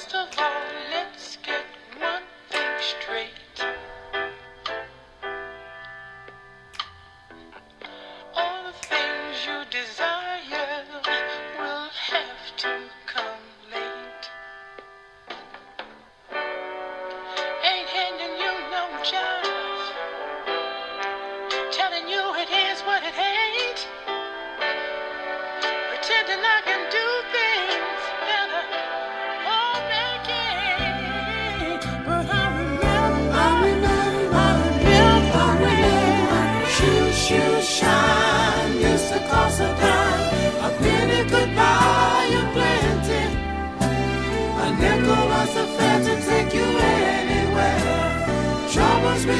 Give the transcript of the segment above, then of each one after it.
First of all, let's get one thing straight. All the things you desire will have to come late. Ain't handing you no job, Shoe, shine used to cost a dime. A penny could buy you plenty. A nickel was a fare to take you anywhere. Troubles we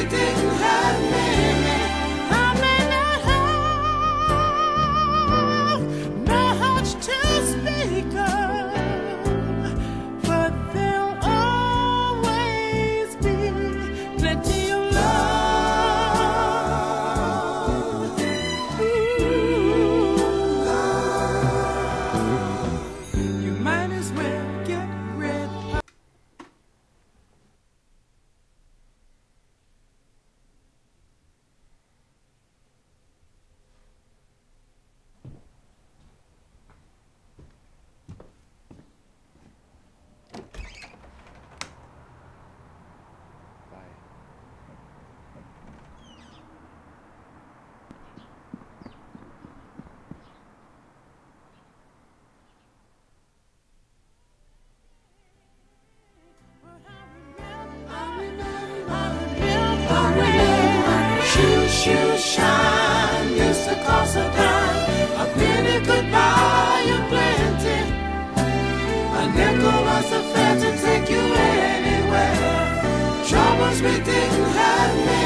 have many.